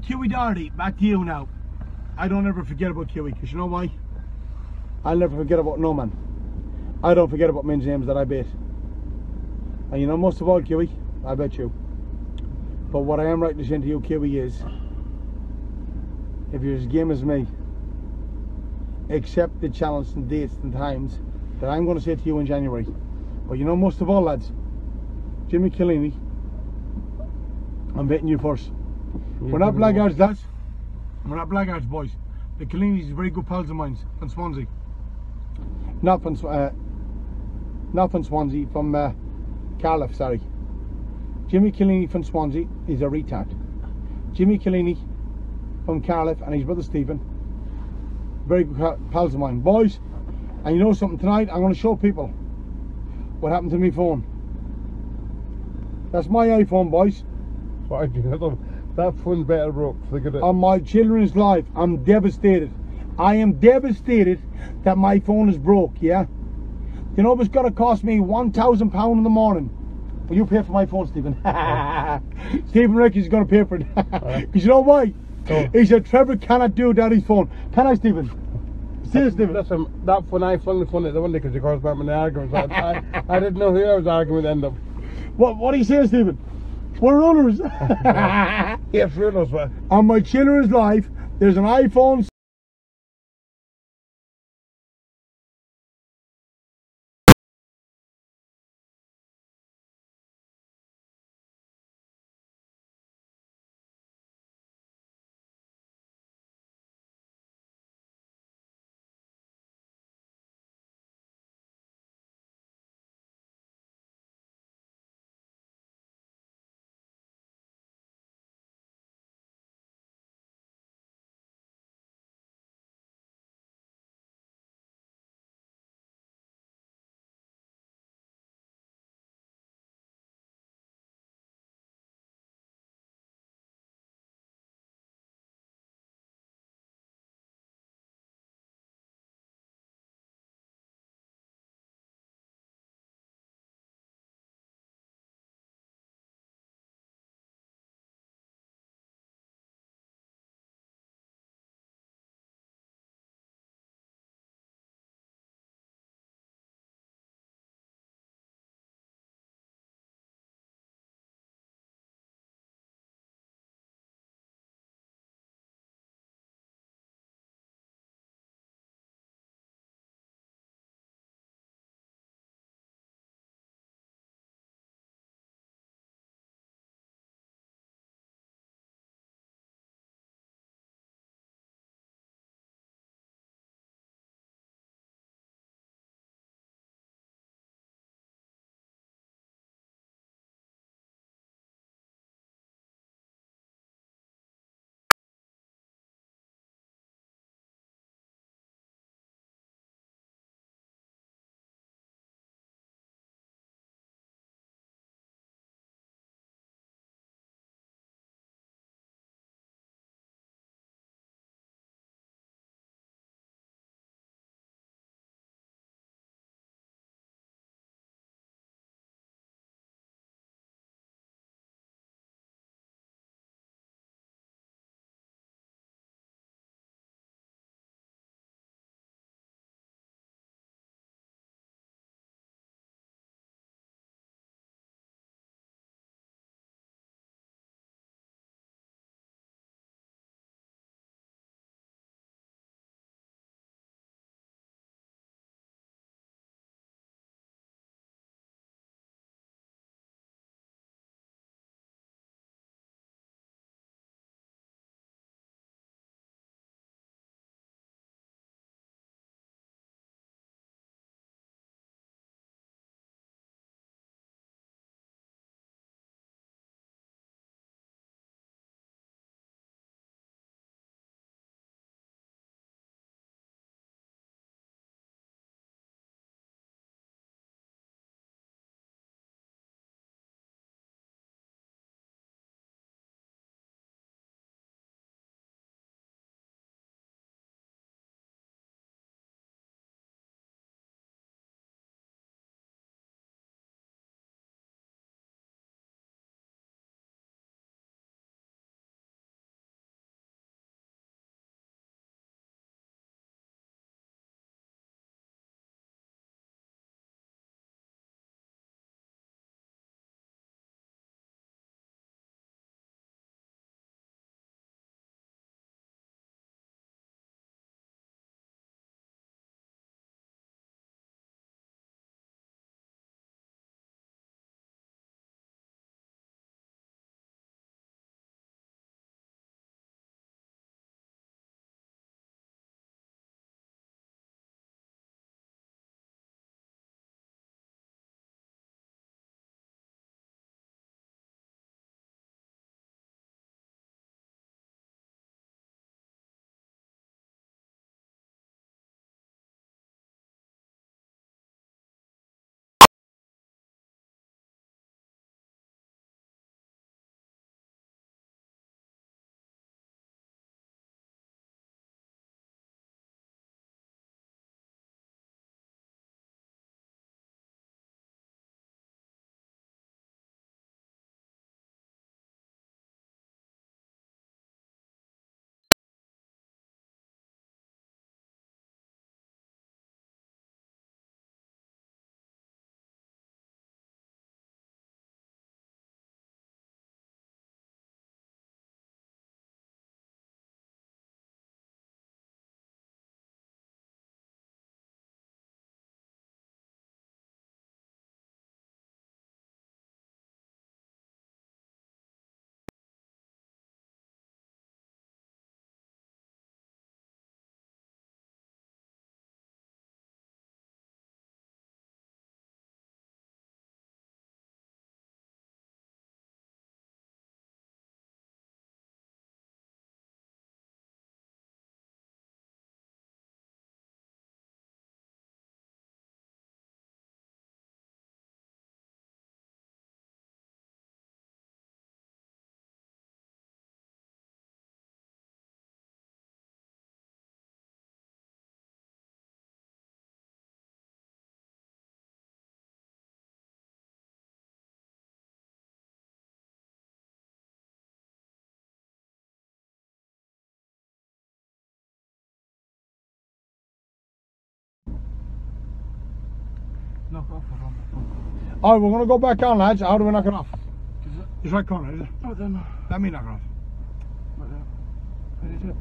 Kiwi Doherty, back to you now. I don't ever forget about Kiwi, because you know why? I'll never forget about no man. I don't forget about men's names that I bet. And you know most of all, Kiwi, I bet you. But what I am writing this into you, Kiwi, is if you're as game as me, accept the challenge and dates and times that I'm going to say to you in January. But you know most of all, lads, Jimmy Kellini, I'm betting you first. We're not blackguards, lads. We're not blackguards, boys. The Kellini's are very good pals of mine from Swansea. Not from, uh, not from Swansea, from uh, Cardiff, sorry. Jimmy Kellini from Swansea is a retard. Jimmy Kellini from Cardiff and his brother Stephen, very good pals of mine. Boys, and you know something, tonight I'm going to show people what happened to my phone. That's my iPhone, boys. That phone's better broke. Forget it. on my children's life. I'm devastated. I am devastated that my phone is broke, yeah? You know it's gonna cost me one thousand pound in the morning. Will you pay for my phone, Stephen? Stephen Ricky's gonna pay for it. Because you know why? Oh. He said Trevor cannot do daddy's phone. Can I, Stephen? Seriously. Listen, that phone I flung the phone at the window because it caused me an argument. I, I, I didn't know who I was arguing with end up. What what do you say, Stephen? We're runners. Yes, runners, but on my children's life, there's an iPhone Knock off or. Alright, oh, we're going to go back on, lads. How do we knock it off? It? It's right corner, is it? I don't know. Let me knock it off. What the- what is it?